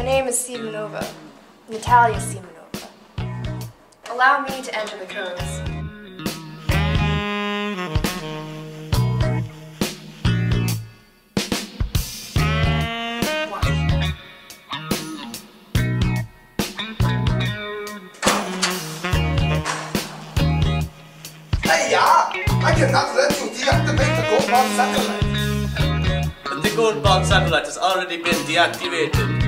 My name is Simonova, Natalia Simonova. Allow me to enter the codes. Hey, yeah, I cannot let you deactivate the Goldbond satellite. The gold bond satellite has already been deactivated.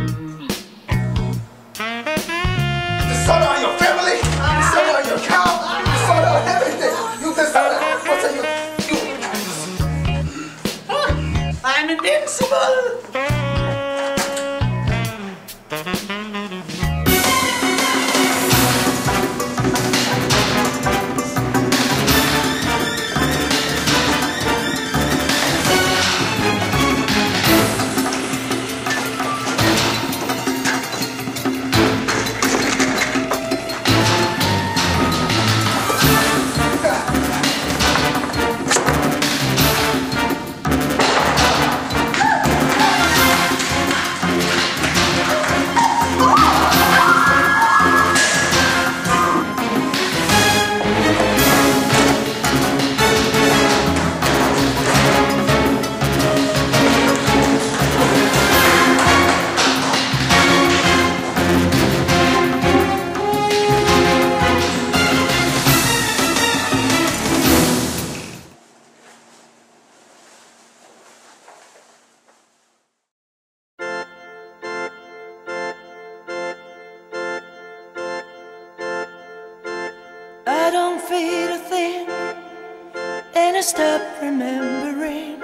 Stop remembering.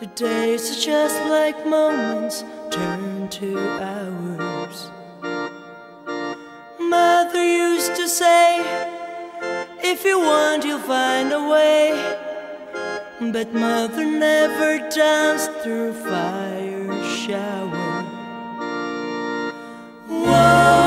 The days are just like moments turn to hours. Mother used to say, if you want, you'll find a way. But mother never danced through fire shower. Whoa.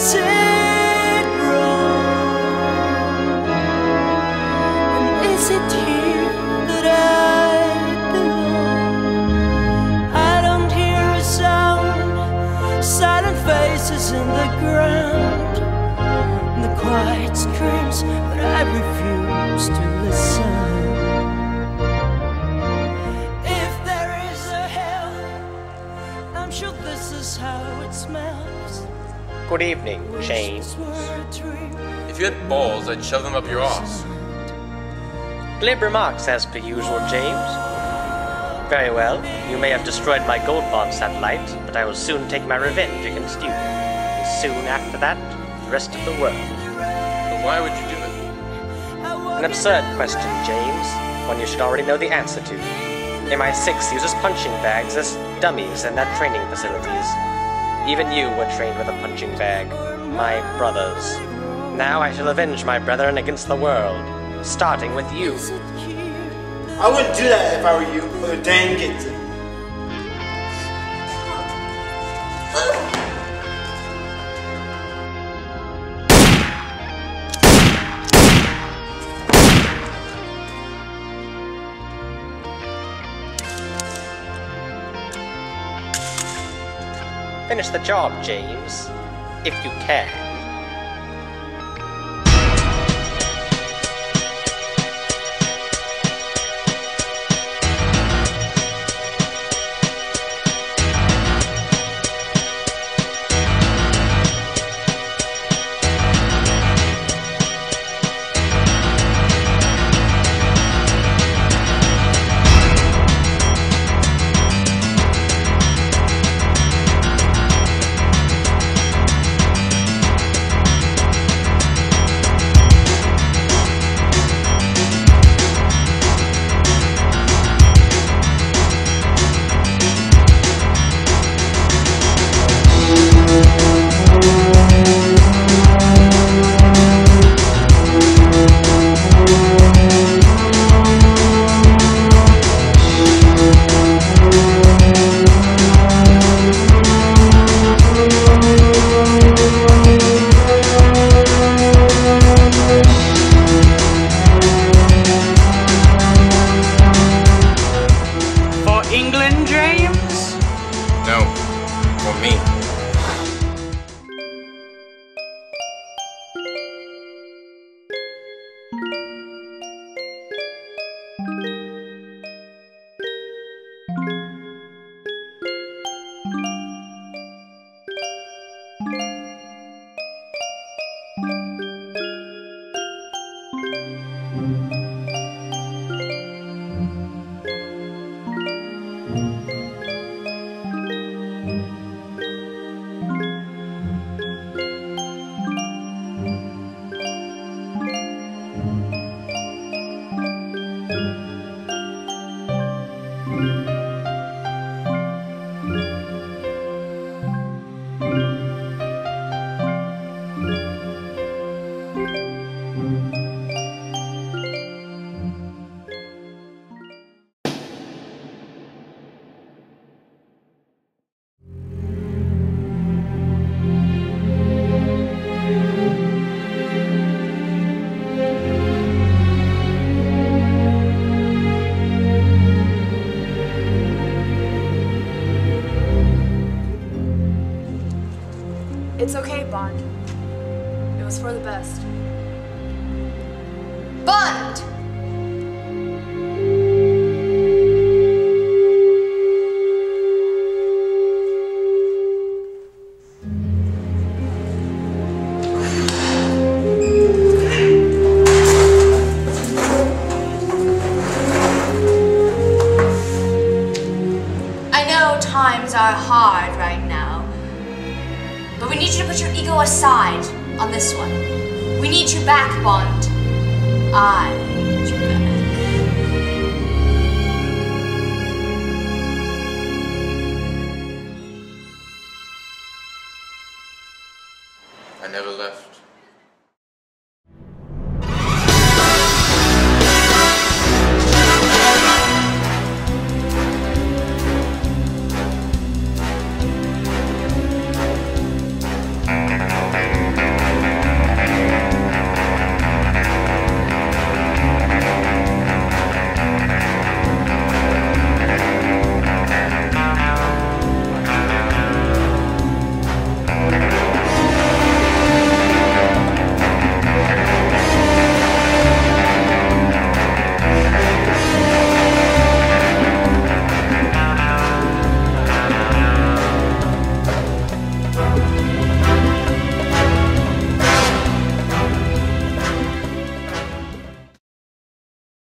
Or Good evening, James. this were a dream. If you had balls, I'd shove them up your ass. Glib remarks as per usual, James. Very well, you may have destroyed my gold bond satellite, but I will soon take my revenge against you. And soon after that, the rest of the world. But why would you do it? An absurd question, James, one you should already know the answer to. MI6 uses punching bags as dummies in their training facilities. Even you were trained with a punching bag, my brothers. Now I shall avenge my brethren against the world, starting with you. I wouldn't do that if I were you, but dang it. Finish the job, James, if you can. me. was for the best. Bond! back bond. I. I never left.